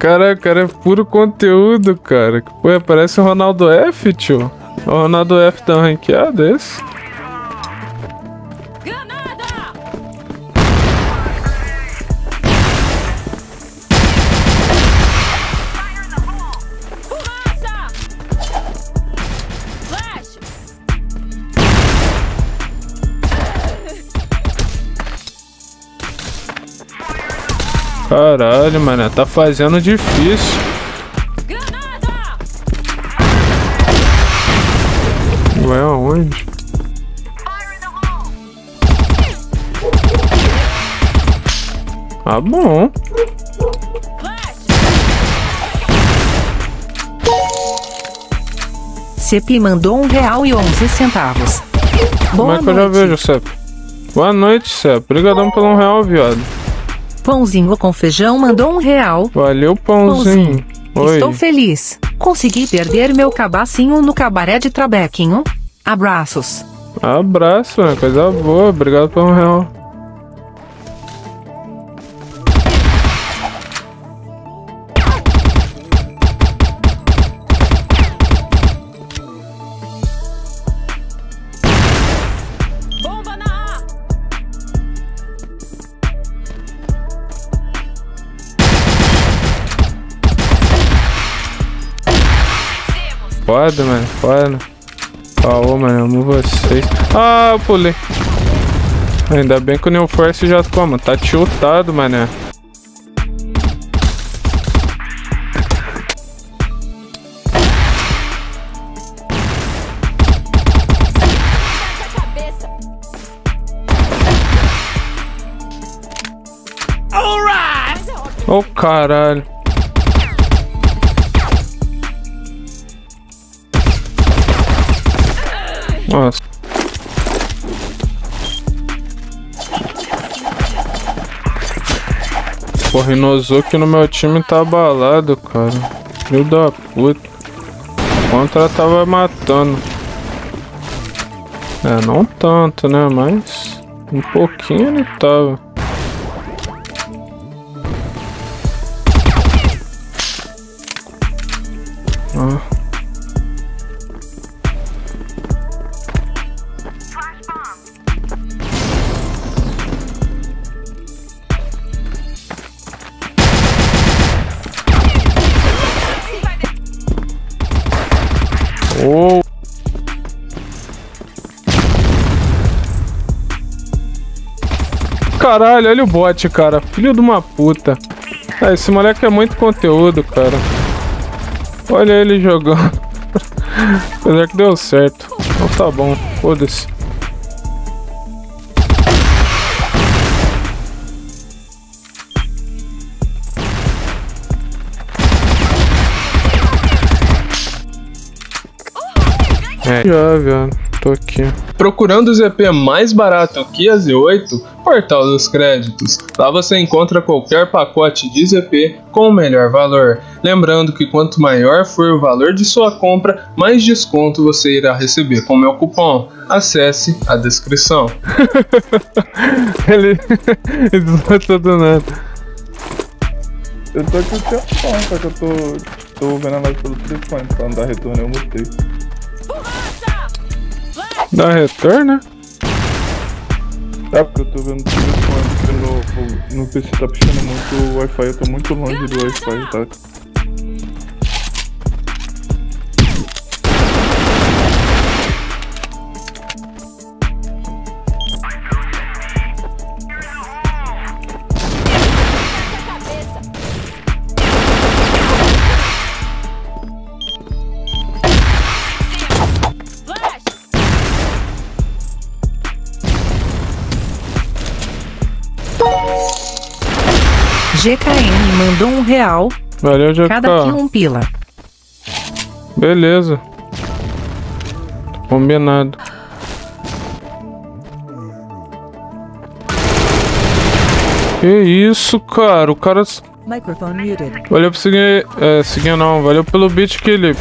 Cara, cara, é puro conteúdo, cara. Ué, parece o Ronaldo F, tio. O Ronaldo F tá ranqueado, é esse? Caralho, mano, tá fazendo difícil. Ué, aonde? Ah, bom. CEP mandou um real e onze centavos. Boa Como é que noite. eu já vejo, Cep? Boa noite, Cep. Obrigadão pelo um real, viado. Pãozinho com feijão mandou um real. Valeu, pãozinho. pãozinho. Estou feliz. Consegui perder meu cabacinho no cabaré de Trabequinho. Abraços. Abraço, né? Coisa boa. Obrigado pelo um real. Foda, mano, foda. Falou, mano, amo vocês. Ah, eu pulei. Ainda bem que o New Force já como, tá tiltado, mané. Oh, caralho. Nossa. Porra, Inozuki no meu time tá abalado, cara. Filho da puta. Contra tava matando. É, não tanto, né? Mas um pouquinho ele tava. Ah. Oh. Caralho, olha o bot, cara. Filho de uma puta. Ah, esse moleque é muito conteúdo, cara. Olha ele jogando. Apesar que deu certo. Então tá bom, foda-se. É. Já, velho. Tô aqui. Procurando o ZP mais barato que a Z8, Portal dos Créditos. Lá você encontra qualquer pacote de ZP com o melhor valor. Lembrando que quanto maior for o valor de sua compra, mais desconto você irá receber com meu cupom. Acesse a descrição. Ele desmatou do nada. Eu tô aqui o só que eu tô, tô vendo a live pelo telefone, pra não dar retorno eu mutei. Dá retorno? É porque eu tô vendo o telefone, no, no PC tá puxando muito o Wi-Fi, eu tô muito longe do Wi-Fi, tá? GKN mandou um real. Valeu, GK. Cada um pila. Beleza. Combinado. Que isso, cara? O cara. Valeu por seguir. É, seguir não. Valeu pelo beat, Felipe.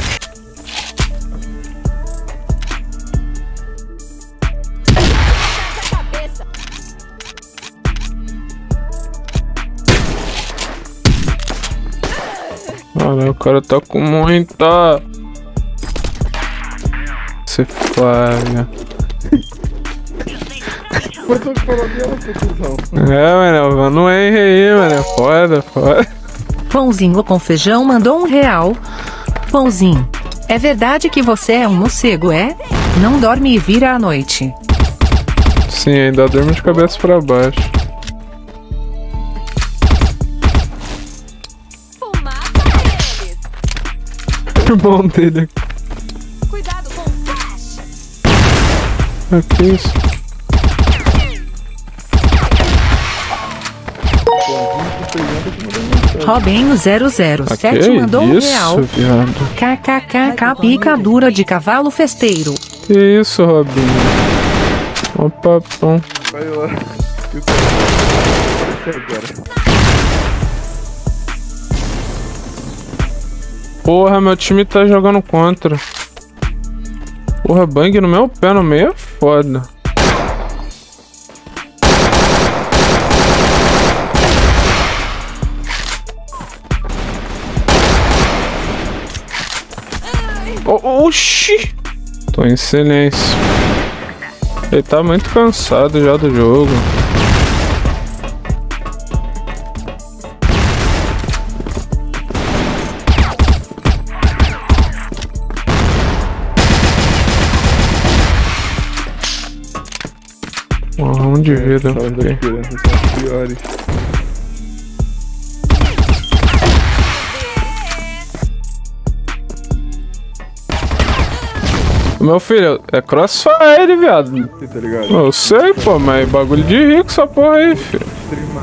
Cara, o cara tá com muita. Você falha. Foi tu que falou dela, seu cuzão. É, mano, não erre aí, mano. É Foda, foda. Pãozinho com feijão mandou um real. Pãozinho, é verdade que você é um morcego, é? Não dorme e vira à noite. Sim, ainda durmo de cabeça pra baixo. Irmão dele. Cuidado com o flash! Ah, que isso? Robinho 007 Ah, que mandou um isso, real. viado? KKKK picadura de cavalo festeiro. Que isso, Robinho? Ó, papão. Vai lá. Agora. Porra, meu time tá jogando contra. Porra, bang no meu pé no meio é foda. Oxi! Tô em silêncio. Ele tá muito cansado já do jogo. Um de vida. Salas das ok. crianças são as piores. Meu filho, é crossfire, viado. Você tá ligado? Eu sei, pô, mas bagulho de rico essa porra aí, filho. Aí.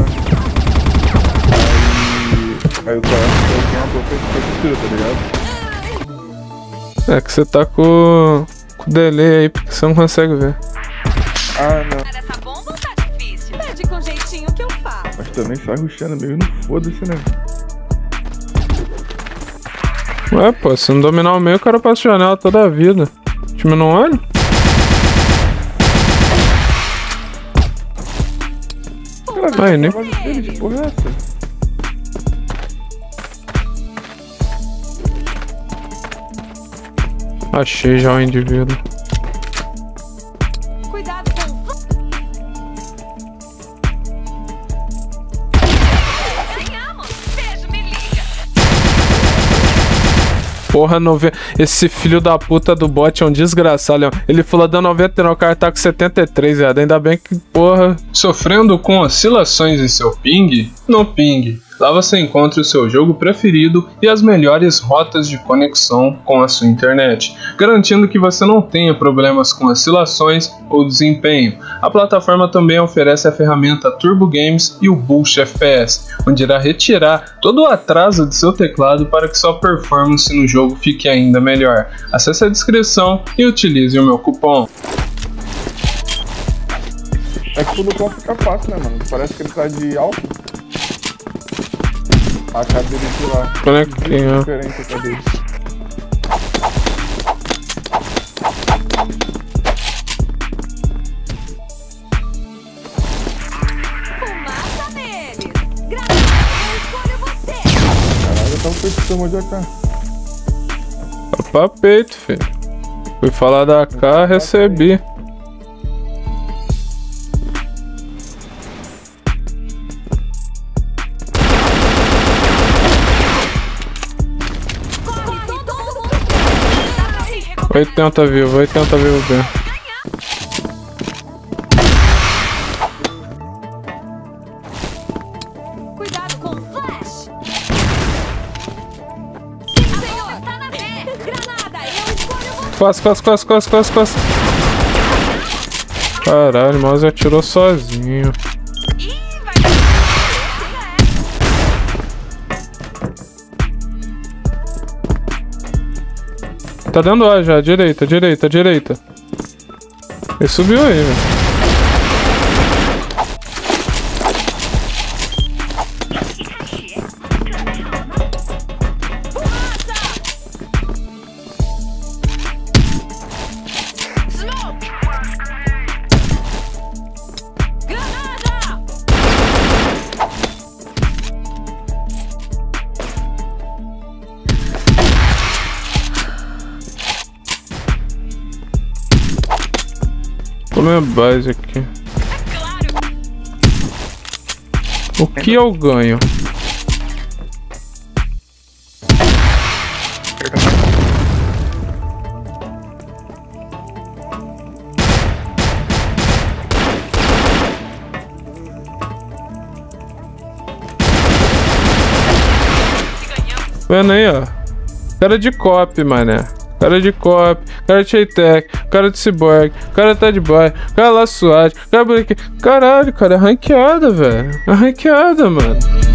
Aí o cara tem uma boca de tá ligado? É que você tá com, com delay aí, porque você não consegue ver. Também sai ruxando meio no foda-se, né? Ué, pô, se não dominar o meio, o cara passa janela toda a vida. O time não olha? Aí, nem. Dele, porra é essa? Achei já o indivíduo. Porra, nove... esse filho da puta do bot é um desgraçado, Leão. Ele falou da 99, o cara tá com 73, viado. Ainda bem que, porra. Sofrendo com oscilações em seu ping? No Ping. Lá você encontra o seu jogo preferido e as melhores rotas de conexão com a sua internet, garantindo que você não tenha problemas com oscilações ou desempenho. A plataforma também oferece a ferramenta Turbo Games e o Boost FPS, onde irá retirar todo o atraso de seu teclado para que sua performance no jogo fique ainda melhor. Acesse a descrição e utilize o meu cupom. É que tudo fica fácil, né, mano? Parece que ele tá de alto. A dele de lá. Conectei, ó. Diferente a cara dele. Fumaça neles! Granada, eu escolho você! Caralho, eu tava com esse tamo de AK. Tá pra peito, filho. Fui falar da K, recebi. 80 vivo, 80 vivo bem. Cuidado com o flash! Sim, senhor! Tá na fé! Granada, eu escolho você! Quase, quase, quase, quase, quase, quase. Caralho, o mouse atirou sozinho. Tá dando A já, direita, direita, direita. Ele subiu aí, velho. Tô minha base aqui. O que eu ganho? Vendo aí, ó. Cara de cop, mané. Cara de cop, cara de Cheitec, cara de Cyborg, cara tá de boy, cara lá SWAT, cara Black. Caralho, cara, é ranqueada, velho. É ranqueada, mano.